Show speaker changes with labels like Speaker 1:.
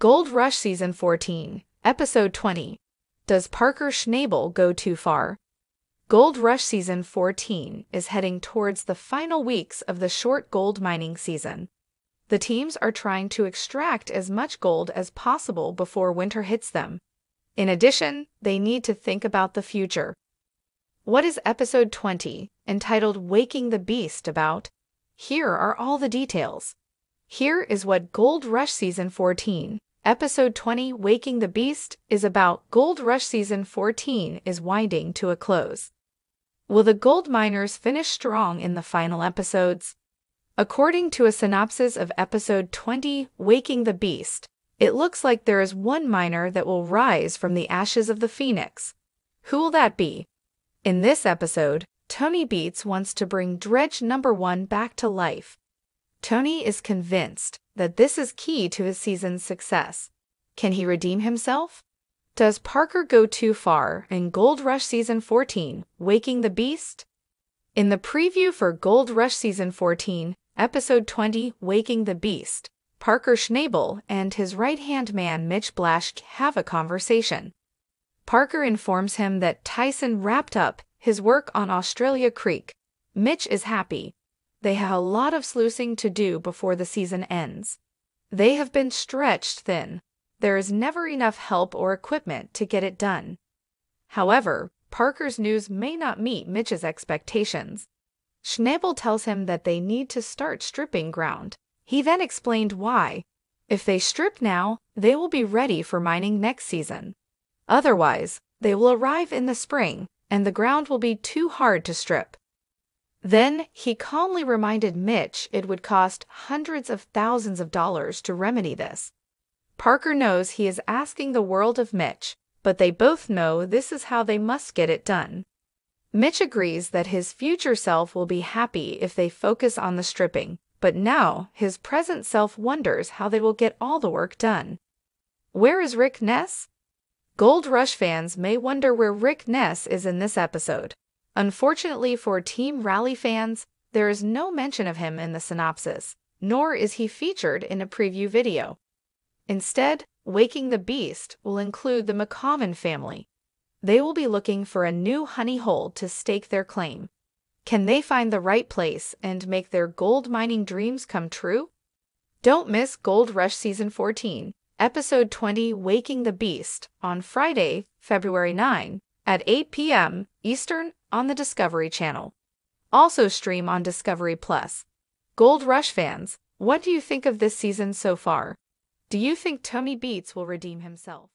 Speaker 1: Gold Rush Season 14, Episode 20. Does Parker Schnabel go too far? Gold Rush Season 14 is heading towards the final weeks of the short gold mining season. The teams are trying to extract as much gold as possible before winter hits them. In addition, they need to think about the future. What is Episode 20, entitled Waking the Beast, about? Here are all the details. Here is what Gold Rush Season 14, Episode 20, Waking the Beast, is about. Gold Rush Season 14 is winding to a close. Will the gold miners finish strong in the final episodes? According to a synopsis of Episode 20, Waking the Beast, it looks like there is one miner that will rise from the ashes of the phoenix. Who will that be? In this episode, Tony Beets wants to bring Dredge number one back to life. Tony is convinced that this is key to his season's success. Can he redeem himself? Does Parker go too far in Gold Rush Season 14, Waking the Beast? In the preview for Gold Rush Season 14, Episode 20, Waking the Beast, Parker Schnabel and his right hand man Mitch Blash have a conversation. Parker informs him that Tyson wrapped up his work on Australia Creek. Mitch is happy they have a lot of sluicing to do before the season ends. They have been stretched thin. There is never enough help or equipment to get it done. However, Parker's news may not meet Mitch's expectations. Schnabel tells him that they need to start stripping ground. He then explained why. If they strip now, they will be ready for mining next season. Otherwise, they will arrive in the spring, and the ground will be too hard to strip. Then he calmly reminded Mitch it would cost hundreds of thousands of dollars to remedy this. Parker knows he is asking the world of Mitch, but they both know this is how they must get it done. Mitch agrees that his future self will be happy if they focus on the stripping, but now his present self wonders how they will get all the work done. Where is Rick Ness? Gold Rush fans may wonder where Rick Ness is in this episode. Unfortunately for Team Rally fans, there is no mention of him in the synopsis, nor is he featured in a preview video. Instead, Waking the Beast will include the McCommon family. They will be looking for a new honey hole to stake their claim. Can they find the right place and make their gold mining dreams come true? Don't miss Gold Rush Season 14, Episode 20 Waking the Beast on Friday, February 9 at 8 p.m. Eastern on the Discovery Channel. Also stream on Discovery Plus. Gold Rush fans, what do you think of this season so far? Do you think Tony Beets will redeem himself?